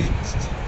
kicked.